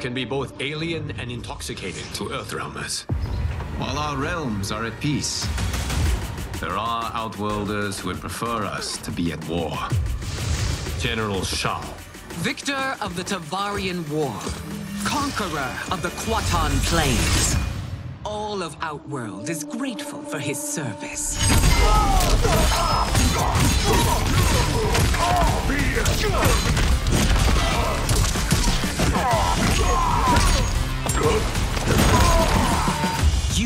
can be both alien and intoxicating to Earthrealmers. While our realms are at peace, there are Outworlders who would prefer us to be at war. General Shao. Victor of the Tavarian War. Conqueror of the Kuatan Plains. All of Outworld is grateful for his service.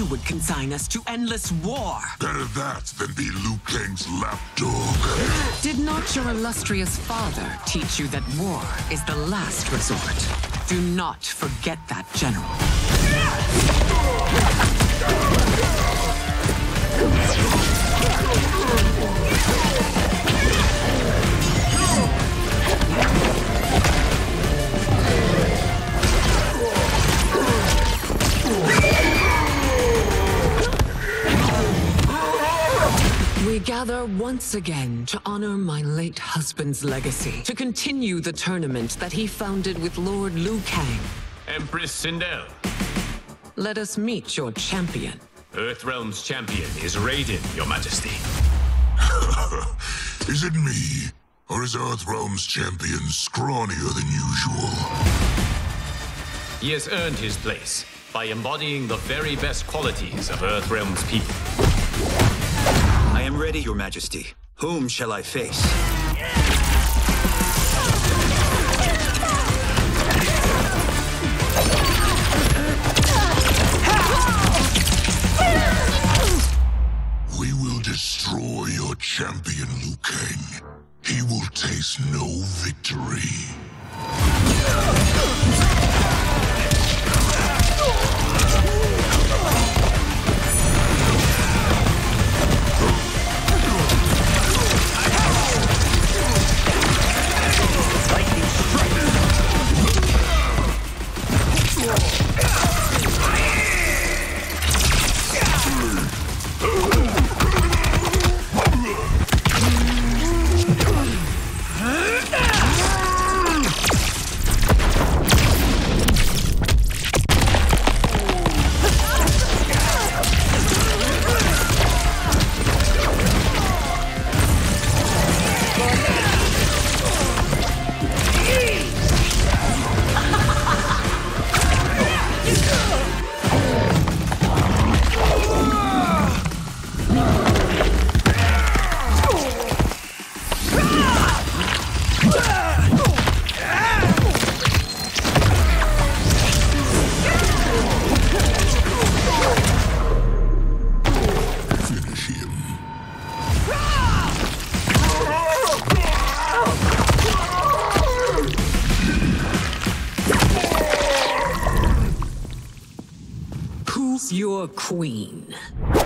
You would consign us to endless war. Better that than be Liu Kang's lapdog. Did not your illustrious father teach you that war is the last resort? Do not forget that, General. We gather once again to honor my late husband's legacy, to continue the tournament that he founded with Lord Liu Kang. Empress Sindel. Let us meet your champion. Earthrealm's champion is Raiden, Your Majesty. Is it me? Or is Earthrealm's champion scrawnier than usual? He has earned his place by embodying the very best qualities of Earthrealm's people. Am ready, Your Majesty. Whom shall I face? We will destroy your champion, Liu Kang. He will taste no victory. Your queen?